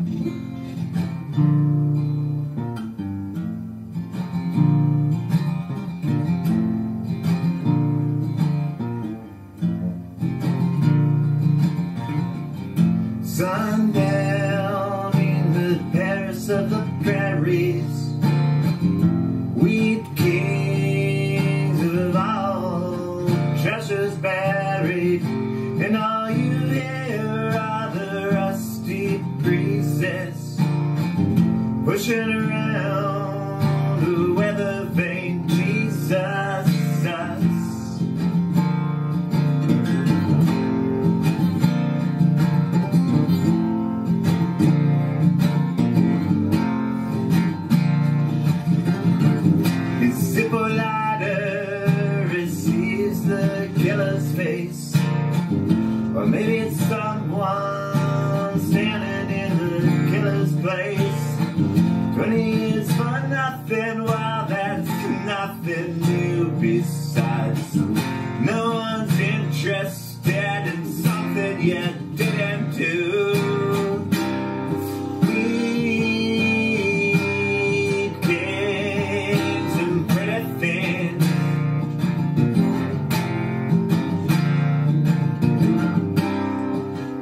Mm-hmm. besides no one's interested in something you didn't do. We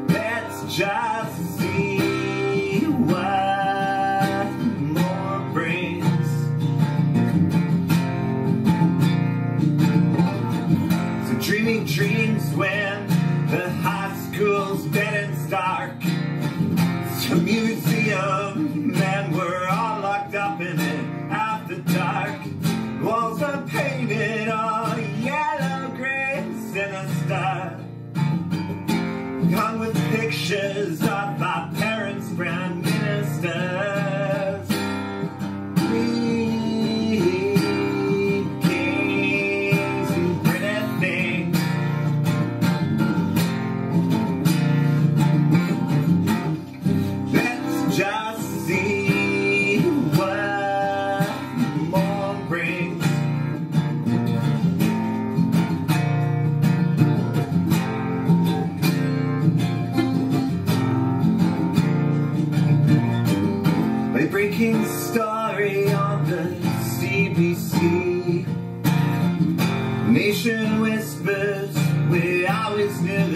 and just community. sinking starry on the CBC. Nation whispers we always knew.